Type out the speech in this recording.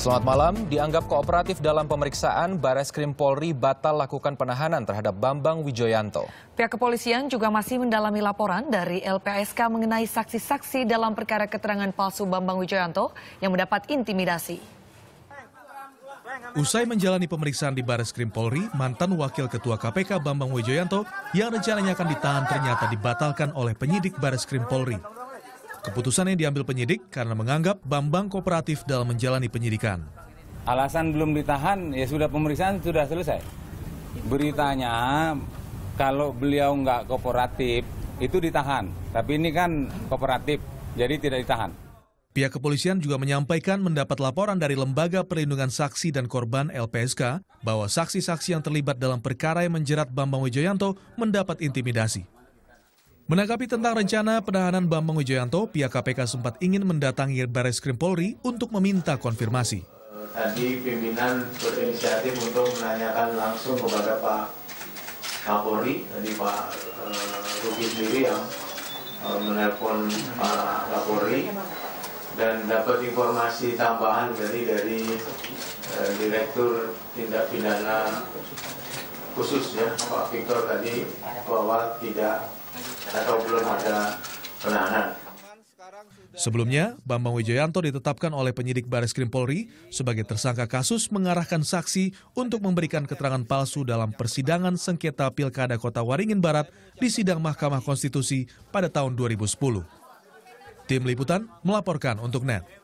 Selamat malam, dianggap kooperatif dalam pemeriksaan, Bares Krim Polri batal lakukan penahanan terhadap Bambang Wijoyanto. Pihak kepolisian juga masih mendalami laporan dari LPSK mengenai saksi-saksi dalam perkara keterangan palsu Bambang Wijoyanto yang mendapat intimidasi. Usai menjalani pemeriksaan di Bares Krim Polri, mantan Wakil Ketua KPK Bambang Wijoyanto yang rencananya akan ditahan ternyata dibatalkan oleh penyidik Bares Krim Polri. Keputusannya diambil penyidik karena menganggap Bambang kooperatif dalam menjalani penyidikan. Alasan belum ditahan, ya sudah pemeriksaan sudah selesai. Beritanya kalau beliau nggak kooperatif itu ditahan, tapi ini kan kooperatif, jadi tidak ditahan. Pihak kepolisian juga menyampaikan mendapat laporan dari Lembaga Perlindungan Saksi dan Korban LPSK bahwa saksi-saksi yang terlibat dalam perkara yang menjerat Bambang Wijoyanto mendapat intimidasi. Menanggapi tentang rencana penahanan Bambang Wijoyanto, pihak KPK sempat ingin mendatangi Baris Krim Polri untuk meminta konfirmasi. Tadi pimpinan berinisiatif untuk menanyakan langsung kepada Pak Kapolri, tadi Pak Ruki sendiri yang uh, menelpon Pak Kapolri dan dapat informasi tambahan dari dari uh, Direktur Tindak Pidana khusus ya Pak Victor tadi bahwa tidak Sebelumnya, Bambang Wijoyanto ditetapkan oleh penyidik Baris Krim Polri sebagai tersangka kasus mengarahkan saksi untuk memberikan keterangan palsu dalam persidangan sengketa Pilkada Kota Waringin Barat di sidang Mahkamah Konstitusi pada tahun 2010. Tim Liputan melaporkan untuk NET.